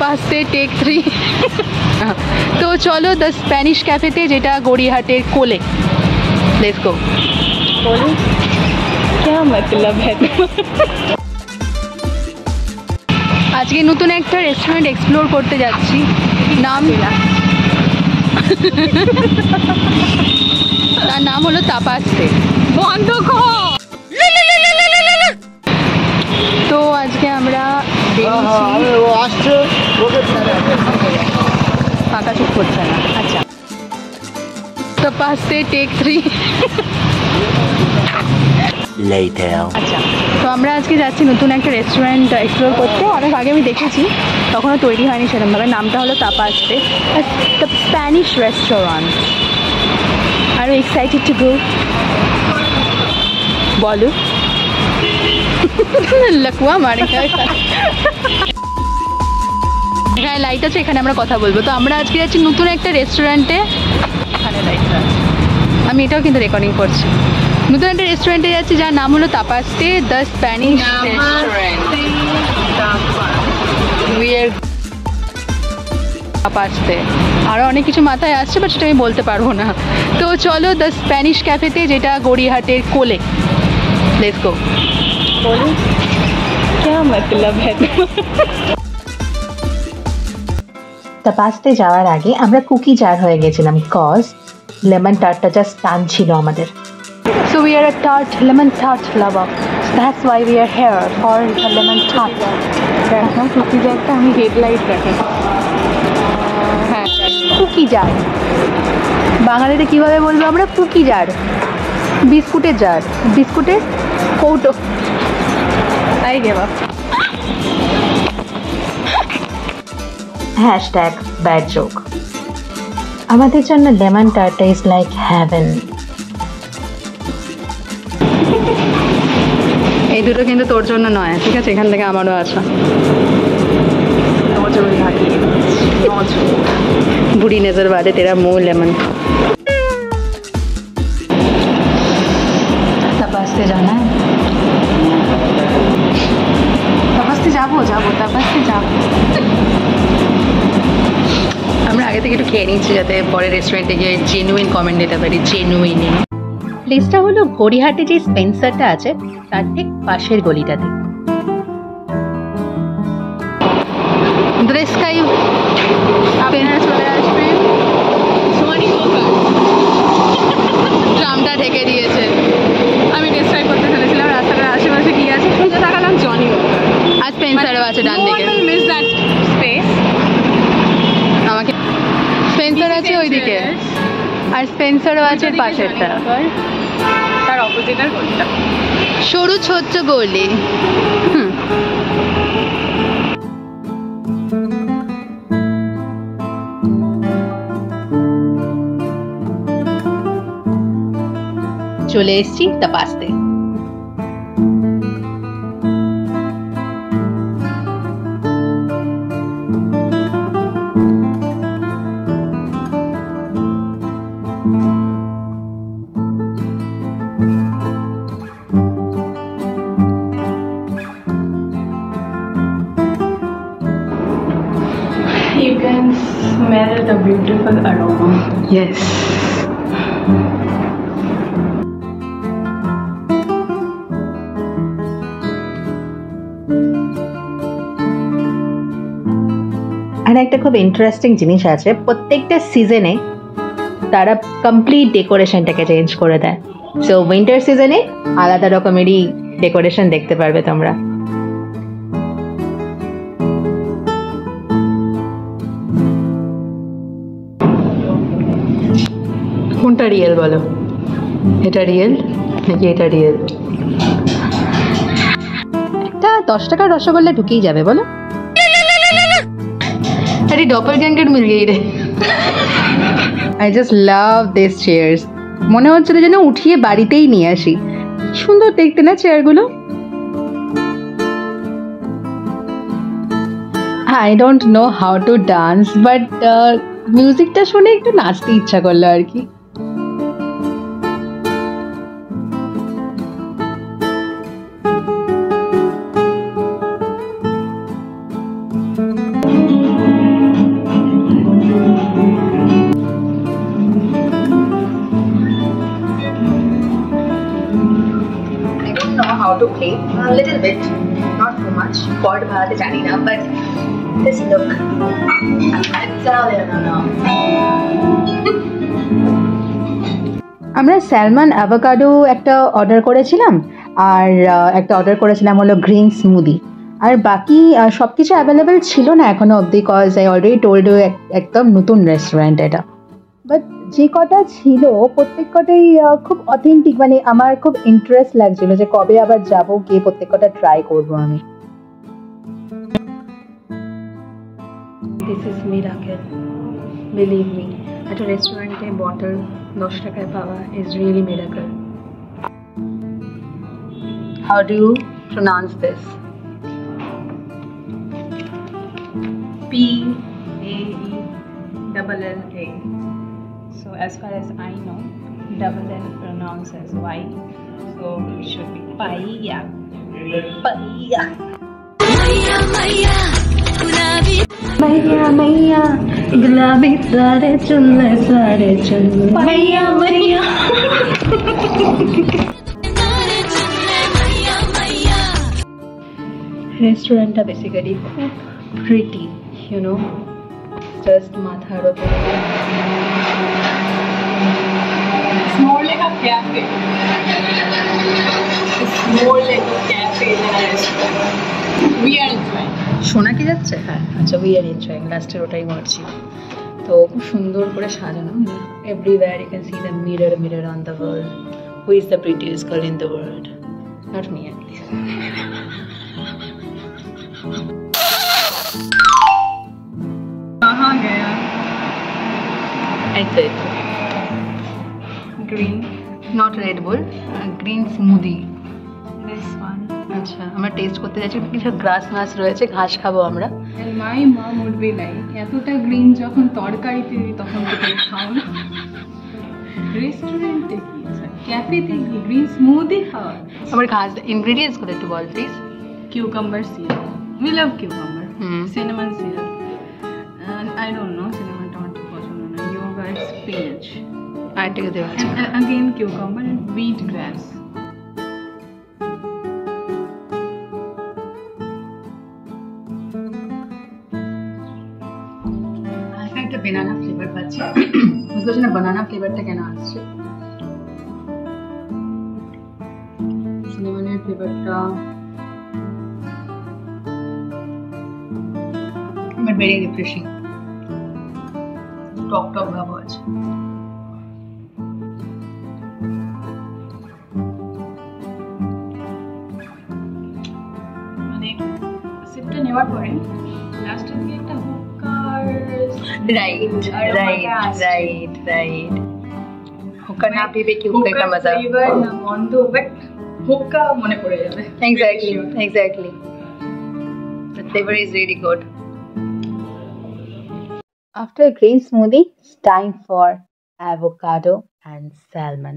পাশে take three তো চলো দ্য স্প্যানিশ ক্যাফেতে যেটা গড়িয়াহাটের কোলে লেটস গো बोलो क्या मतलब है আজকে নতুন একটা রেস্টুরেন্ট এক্সপ্লোর করতে যাচ্ছি নাম তার নাম হলো তাপাস্তে বন্ধ কর ও আসছে ওকে করছে না আচ্ছা তো পাশে টেক থ্রি. আচ্ছা তো আমরা আজকে যাচ্ছি নতুন একটা রেস্টুরেন্ট এক্সপ্লোর করতে। অনেক আগে আমি দেখেছি, তখনও তৈরি হয়নি সেরকমভাবে। নামটা হলো তাপাস্তে দ্য স্প্যানিশ রেস্টুরেন্ট আর এক্সাইটেড টু গো বলো। হ্যাঁ লাইট আছে, এখানে আমরা কথা বলব। তো আমরা আজকে যাচ্ছি নতুন একটা রেস্টুরেন্টে আমি এটাও কিন্তু রেকর্ডিং করছি। নতুন একটা রেস্টুরেন্টে যাচ্ছি, যার নাম হলো Tapaste the Spanish restaurant Tapaste. আরও অনেক কিছু মাথায় আসছে বাট সেটা আমি বলতে পারব না। তো চলো দ্য স্প্যানিশ ক্যাফেতে যেটা গড়িয়াহাটের কোলে। লেটস গো बोलो क्या मतलब है তাপাসতে যাওয়ার আগে আমরা কুকি জার হয়ে গেছিলাম কজ লেমন টার্টটা জাস্ট টান ছিল আমাদের So we are a tart, lemon tart lover. That's why we are here for the lemon tart. দেখো কুকি একটা আমি হেডলাইট দেখে হ্যাঁ কুকি জার বাঙালিতে কিভাবে বলবো আমরা কুকি জার বিস্কুটের জার বিস্কুটের কৌটো। I gave up hashtag bad joke আমাদের জন্য লেমন টার্টটা ইজ লাইক হ্যাভেন এই দুটো কিন্তু তোর জন্য নয় ঠিক আছে? এখান থেকে আমারও আসা বুড়ি নজর বাদে তেরা মুঁহ লেমন তাপাসতে জানা তাপাসতে যাব যাব তাপাসতে যাব। আমরা আগে থেকে একটু খেয়ে নিচ্ছি যাতে পরে রেস্টুরেন্টে গিয়ে জেনুইন কমেন্ট দিতে পারি জেনুইন প্লেসটা হলো গড়িহাটে যে স্পেন্সারটা আছে তার ঠিক পাশের গলিটাতে। স্কাই আপনারা চলে আসবেন। ট্রামটা ঢেকে দিয়েছে স্পেন্সারও আছে ডান দিকে। মিস দ্যাট স্পেস আমাকে স্পেন্সার আছে ওইদিকে। আর স্পেন্সারও আছে পাশেরটা। তার অপোজিট আর কোনটা? সরু ছোট্ট গলি হুম। চলে এসছি তাপাসতে You can smell the beautiful aroma. Yes. আর একটা খুব ইন্টারেস্টিং জিনিস আছে, প্রত্যেকটা সিজনে তারা কমপ্লিট ডেকোরেশনটাকে চেঞ্জ করে দেয় সো উইন্টার সিজনে আলাদা রকমেরই ডেকোরেশন দেখতে পারবে তোমরা কোনটা রিয়েল বলো। এটা রিয়েল নাকি এটা রিয়েল একটা দশ টাকার রসগোল্লা ঢুকেই যাবে বলো। আরে ডপল গ্যাঙ্গের মিল গেই রে। I just love this chairs মনে হচ্ছিল যেন উঠিয়ে বাড়িতেই নিয়ে আসি। সুন্দর দেখতে না চেয়ারগুলো I don't know how to dance but মিউজিকটা শুনে একটু নাচতে ইচ্ছা করল আর কি। Play little bit not too much bored বাড়াতে জানি না বাট দিস লুক আমরা স্যালমন অ্যাভোকাডো একটা অর্ডার করেছিলাম, আর একটা অর্ডার করেছিলাম হলো গ্রিন স্মুদি। আর বাকি সব কিছু অ্যাভেলেবেল ছিল না এখনও অবধি কজ আই অলরেডি টোল্ড একদম নতুন রেস্টুরেন্ট এটা। বাট যে কটা ছিল প্রত্যেক কটাই খুব অথেন্টিক মানে আমার খুব ইন্টারেস্ট লাগছিল যে কবে আবার যাব, গিয়ে প্রত্যেক কটা ট্রাই করব আমি। This is miracle believe me একটা রেস্টুরেন্টে বটল দশ টাকায় পাওয়া is really miracle how do you pronounce this A E double L A. as far as I know, double N pronounces Y. So it should be Paya. Paya. Maya, Maya, Maya, Maya, Gulabi sare chulle sare chulle. Maya, Maya. রেস্টুরেন্টটা basically খুব pretty you know just মাথার ওপরে It's more like a cafe. It's more like a cafe than a restaurant. We are enjoying. শোনা কি যাচ্ছে হ্যাঁ আচ্ছা we are enjoying লাস্টের ওটাই মারছি তো খুব সুন্দর করে সাজানো everywhere you can see the mirror mirror on the world who is the prettiest girl in the world not me at least कहाँ गया এই তো এই তো green not Red Bull green smoothie this one আচ্ছা আমরা টেস্ট করতে যাচ্ছি কিছু গ্রাস মাছ রয়েছে ঘাস খাবো আমরা and my mom would be like এতটা গ্রিন যখন তরকারিতে দিই তখন তো তুমি খাও না রেস্টুরেন্টে কি ক্যাফেতে কি গ্রিন স্মুদি খাওয়া আমার ঘাস ইনগ্রিডিয়েন্টস গুলো একটু বল please cucumber syrup we love cucumber hmm cinnamon syrup and I don't know cinnamon tomato পছন্দ না yogurt spinach আর একটু দেওয়া আছে and again cucumber and wheat grass হালকা একটা বেনানা ফ্লেভার পাচ্ছি বুঝতে পারছি না বানানা ফ্লেভারটা কেন আসছে সিনেমানের ফ্লেভারটা বাট ভেরি রিফ্রেশিং টক টক ভাব আছে সিপটা নেওয়ার পরে লাস্টের দিকে একটা হুকার রাইট আর রাইট ওখানে আসছে। রাইট রাইট হুক্কা না পেবে কি হুক্কা একটা মজা ফ্লেভার না গন্ধ বাট হুক্কা মনে পড়ে যাবে Exactly, exactly. The flavor is really good. After a green smoothie, it's time for avocado and salmon.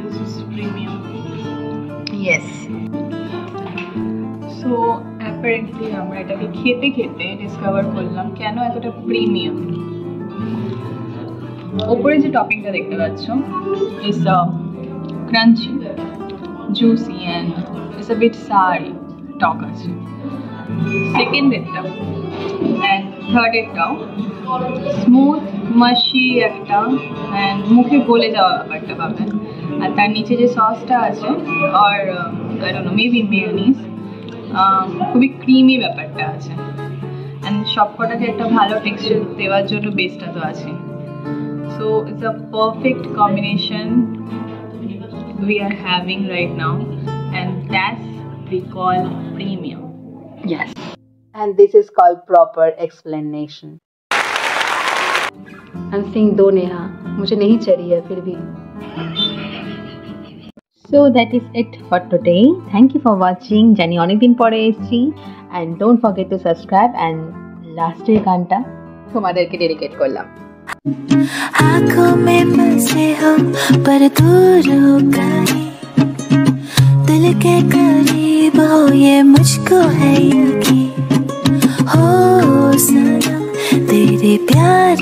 So apparently আমরা এটাকে খেতে খেতে ডিসকভার করলাম কেন এতটা প্রিমিয়াম ওপরে যে টপিংটা দেখতে পাচ্ছ is crunchy juicy and is a bit sour টক আছে। সেকেন্ড এরটা অ্যান্ড থার্ড এরটাও স্মুথ মাসি একটা অ্যান্ড মুখে গলে যাওয়া ব্যাপারটা পাবেন। আর তার নিচে যে সসটা আছে আর মেবি মেয়োনিজ খুবই ক্রিমি ব্যাপারটা আছে অ্যান্ড সবকটাকে একটা ভালো টেক্সচার দেওয়ার জন্য বেসটা তো আছে so it's a perfect combination we are having right now and that's we call premium Yes. And this is called proper explanation. I'm saying दो नेहा मुझे नहीं चाहिए फिर भी so that is it for today thank you for watching জানি অনেকদিন পরে এসেছি and don't forget to subscribe and লাস্টের গানটা তোমাদেরকে ডেডিকেট করলাম आंखों में फंसे हम पर दूर हो गए दिल के करीब हो ये मुझको है यकीन हो सनम तेरे प्यार